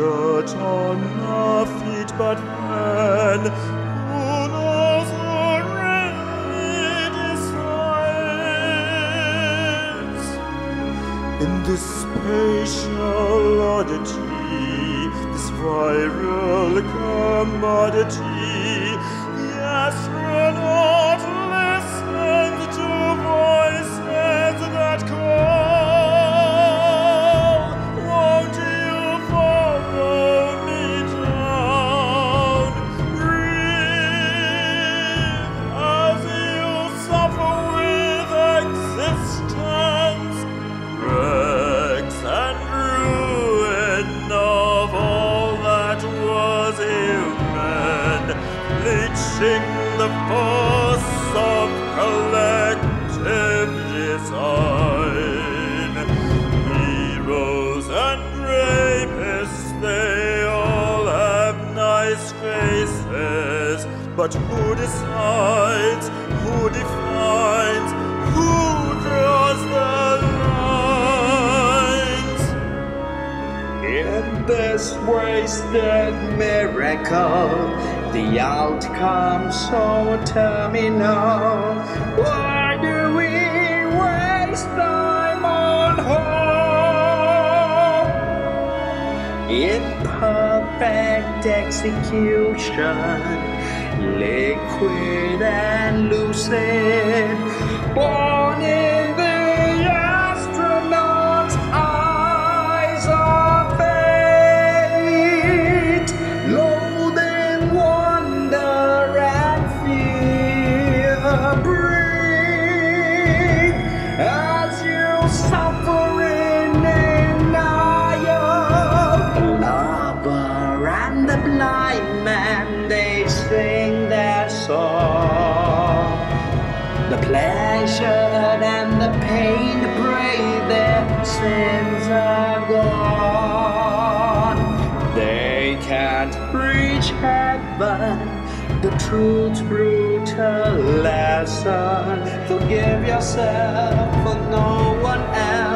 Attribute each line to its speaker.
Speaker 1: strut on our feet, but then who knows really decides? In this spatial oddity, this viral commodity, bleaching the force of collective design. Heroes and rapists, they all have nice faces, but who decides? Who defines? Who draws the lines?
Speaker 2: In this wasted miracle, the outcome so terminal. Why do we waste time on hope? Imperfect execution, liquid and lucid, born in pleasure and the pain to brave their sins are gone. They can't reach heaven. The truth's brutal lesson. Forgive yourself, for no one else.